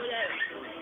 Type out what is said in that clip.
Yeah.